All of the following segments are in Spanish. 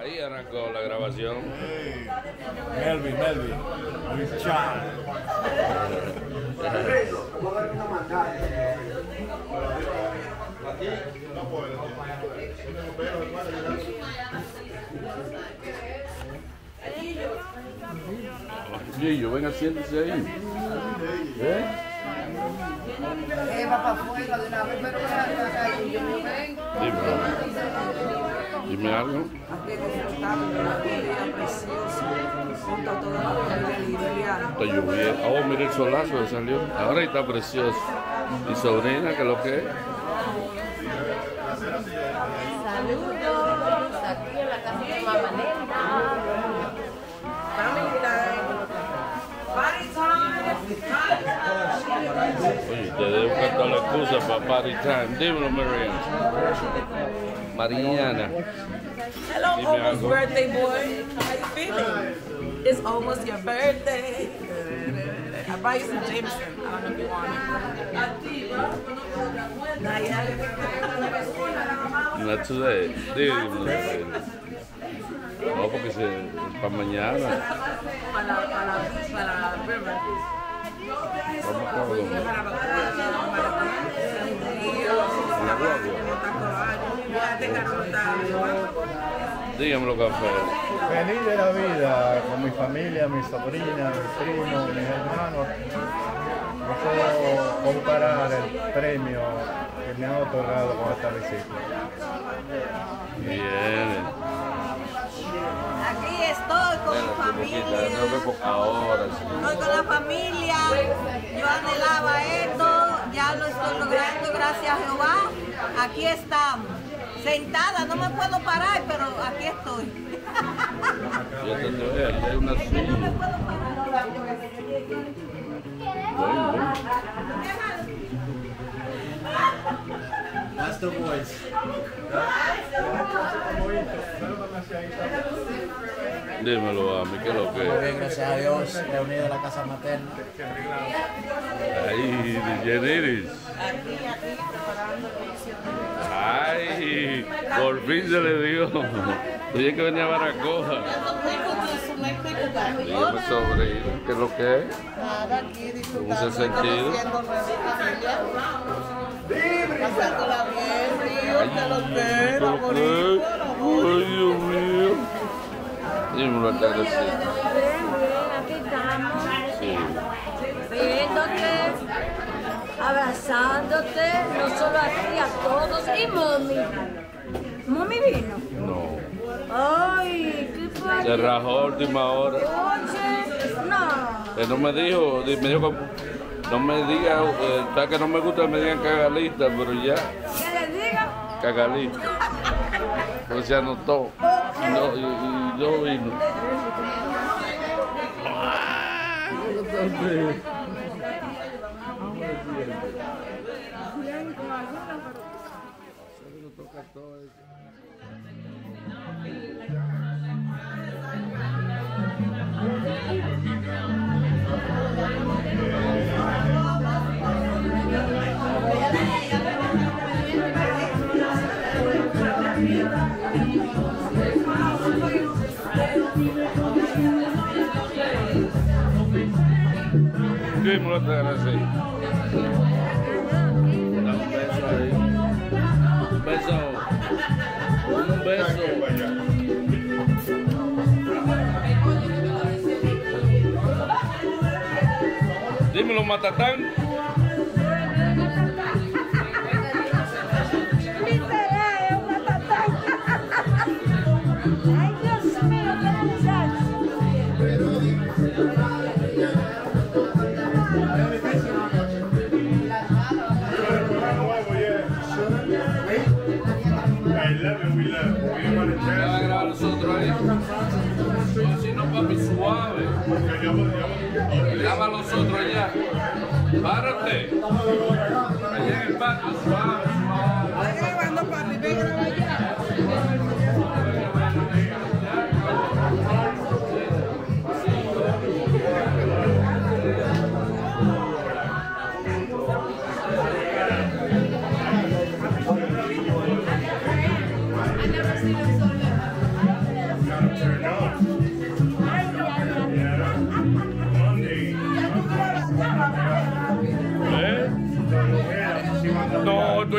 Ahí arrancó la grabación. Melvin, Melvin. Chan. Gillo, venga, siéntese ahí. ¿Eh? Eh, va para afuera de una vez, pero yo vengo. Dime. Algo. Está lloviendo. Oh, mira el solazo que salió. Ahora está precioso. Mi sobrina, que lo que es. Saludos, aquí en la casa de Mamá Oye, ustedes buscando la excusa para party time. Dímelo, Mariana. Mariana. Hello, Dime almost algo. birthday boy. How you feeling? It's almost your birthday. I buy you some Jameson. I don't know if you want it. Not today. Dímelo. No, porque se, para mañana. Para, para, para. Para guagua. Dígamelo, café. Feliz de la vida con mi familia, mi sobrina, mis primos, mis hermanos. No puedo comparar el premio que me han otorgado con esta visita. Bien. Con mi familia. ahora. sí. Estoy con la familia. Yo anhelaba esto. Ya lo estoy logrando, gracias a Jehová. Aquí estamos. Sentada, no me puedo parar, pero aquí estoy. No me puedo parar. That's the voice. Dímelo a mí, ¿qué es lo que Muy es? bien, gracias a Dios, reunido en la casa materna. Aquí, aquí, preparando Ay, por fin se le dio. Oye que venía a Baracoja. Dígame sobre qué es lo que es. Nada, aquí disfrutando. ¿Cómo se ha sentido? Pasándola bien, tío, que lo que ¿Qué es era lo que bonito, Ay, Dios mío. Al tardecito. Bien, bien, aquí estamos. Sí. Viéndote, abrazándote, no solo a ti, a todos. Y mami. Mami vino. No. Ay, qué Se padre. rajó a última hora. Oye, no. Él no me dijo, di- me dijo que no me diga, eh, está que no me gusta que me digan cagalista, pero ya, Que le diga. cagalista. Pues se anotó. No, y, y going. Ah, eu também. Sabe, eu tô católico. Thank. aí, aí. Dá um beijo aí. Um Dímelo, Matatán. Graba nosotros allá. Párate. Allá en el patio,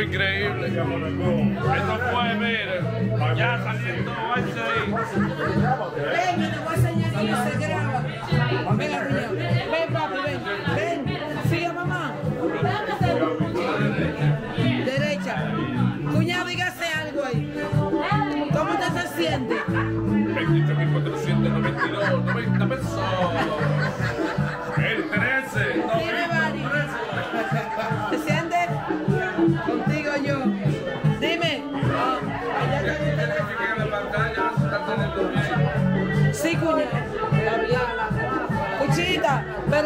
increíble.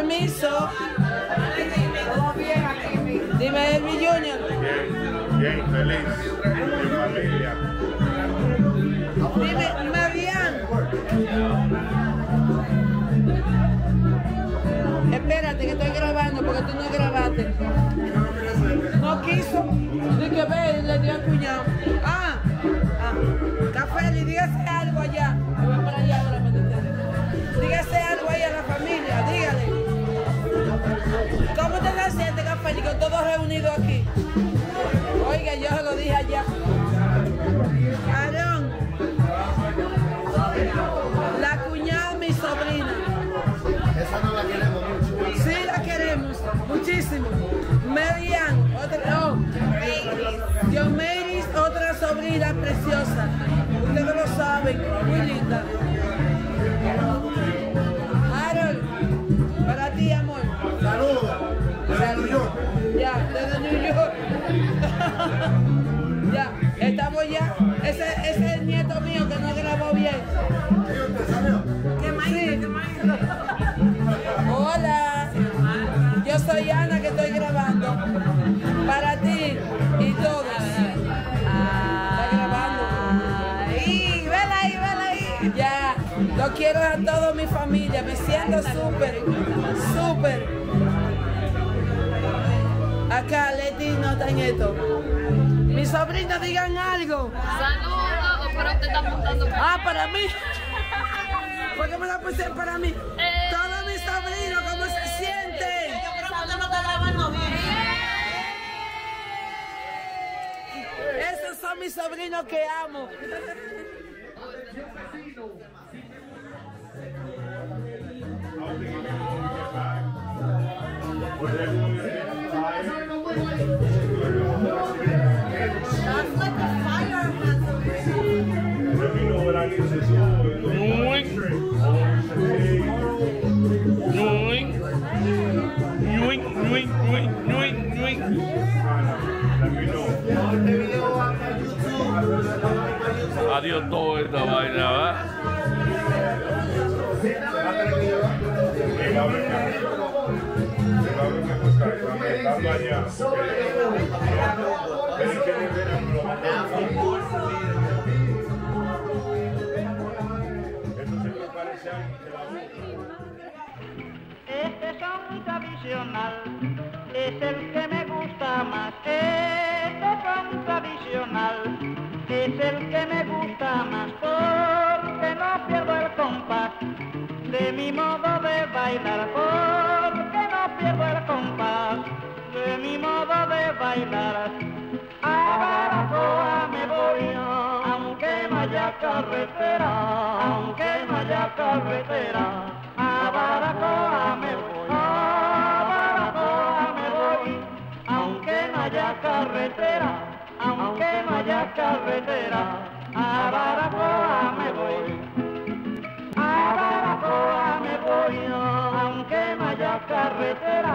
Permiso. Dime, Elvi Junior. Bien, bien, feliz. Mi familia. Dime, Marian. Espérate que estoy grabando porque tú no grabaste. No quiso. Dije que ve, le dio al cuñado. Todos reunidos aquí. Oiga, yo se lo dije allá. Aarón, la cuñada mi sobrina. Esa no la queremos mucho. Sí, la queremos muchísimo. Marian, otra, oh, otra sobrina preciosa. Ustedes lo saben, muy linda. Estamos ya. Ese, ese es el nieto mío que no grabó bien. ¿Sí usted salió? ¿Qué maíz? ¿Qué maíz? Hola. Yo soy Ana que estoy grabando. Para ti y todos. Está grabando. Ahí, vela ahí, vela ahí. Ya. Lo quiero a toda mi familia. Me siento súper, súper. Acá Leti no está en esto. Mis sobrinos digan algo. Saludos, pero usted está montando. Ah, para mí. ¿Por qué me la puse para mí? Eh. Todos mis sobrinos, ¿cómo se sienten? Yo creo que usted no está grabando bien. Esos son mis sobrinos que amo. Este son tradicional es el que me gusta más. Este son tradicional es el que me gusta más porque no pierdo el compás de mi modo de bailar. Porque no pierdo el compás de mi modo de bailar. Baracoa me voy, aunque no haya carretera, aunque no haya carretera. A Baracoa me voy, a Baracoa me voy, aunque no haya carretera, aunque no haya carretera. A Baracoa me voy. A Baracoa me voy, aunque no haya carretera,